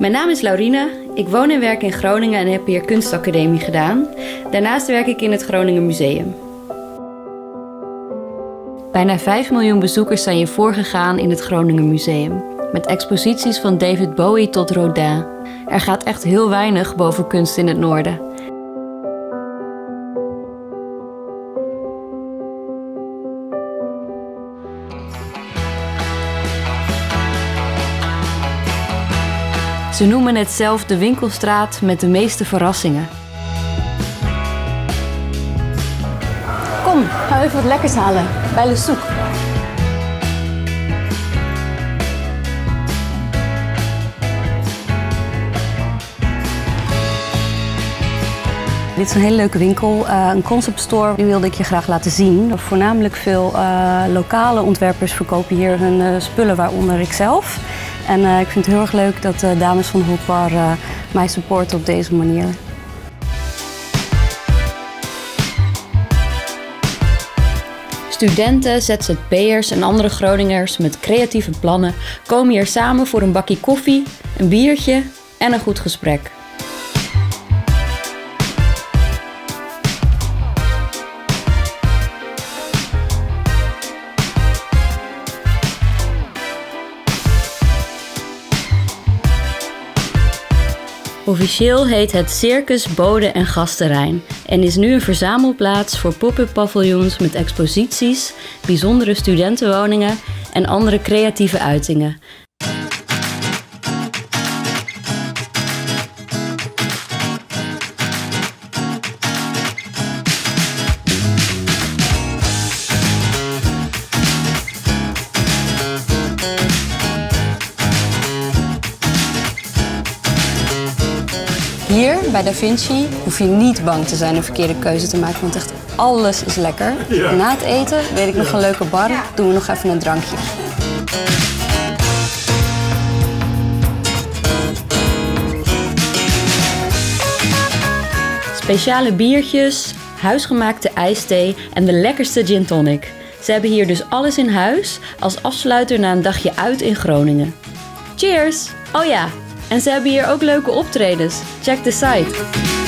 Mijn naam is Laurine. Ik woon en werk in Groningen en heb hier kunstacademie gedaan. Daarnaast werk ik in het Groningen Museum. Bijna 5 miljoen bezoekers zijn hier voorgegaan in het Groningen Museum. Met exposities van David Bowie tot Rodin. Er gaat echt heel weinig boven kunst in het noorden. Ze noemen het zelf de winkelstraat met de meeste verrassingen. Kom, ga even wat lekkers halen bij Le Souk. Dit is een hele leuke winkel, uh, een conceptstore. Die wilde ik je graag laten zien. Voornamelijk veel uh, lokale ontwerpers verkopen hier hun uh, spullen, waaronder ik En ik vind het heel erg leuk dat de dames van Hotbar mij supporten op deze manier. Studenten, ZZP'ers en andere Groningers met creatieve plannen komen hier samen voor een bakje koffie, een biertje en een goed gesprek. Officieel heet het Circus Bode en Gasterrein en is nu een verzamelplaats voor pop-up paviljoens met exposities, bijzondere studentenwoningen en andere creatieve uitingen. Hier bij Da Vinci hoef je niet bang te zijn een verkeerde keuze te maken, want echt alles is lekker. Na het eten weet ik nog een leuke bar, doen we nog even een drankje. Speciale biertjes, huisgemaakte ijsthee en de lekkerste gin tonic. Ze hebben hier dus alles in huis als afsluiter na een dagje uit in Groningen. Cheers! Oh ja, en ze hebben hier ook leuke optredens. Check de site.